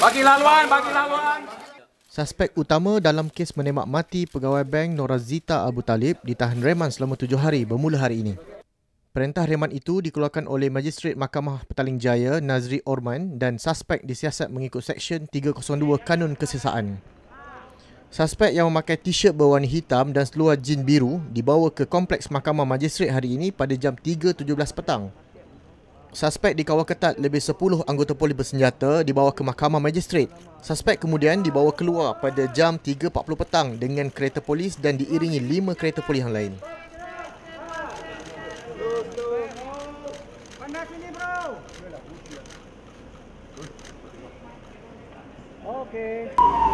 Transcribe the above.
bagi lawan. Suspek utama dalam kes menembak mati pegawai bank Norazita Abu Talib ditahan reman selama tujuh hari bermula hari ini. Perintah reman itu dikeluarkan oleh Magistrate Mahkamah Petaling Jaya Nazri Orman dan suspek disiasat mengikut Seksyen 302 Kanun Kesesaan. Suspek yang memakai t-shirt berwarna hitam dan seluar jin biru dibawa ke Kompleks Mahkamah Magistrate hari ini pada jam 3.17 petang. Suspek dikawal ketat lebih 10 anggota polis bersenjata dibawa ke mahkamah magistrate. Suspek kemudian dibawa keluar pada jam 3.40 petang dengan kereta polis dan diiringi 5 kereta polis yang lain. Okey.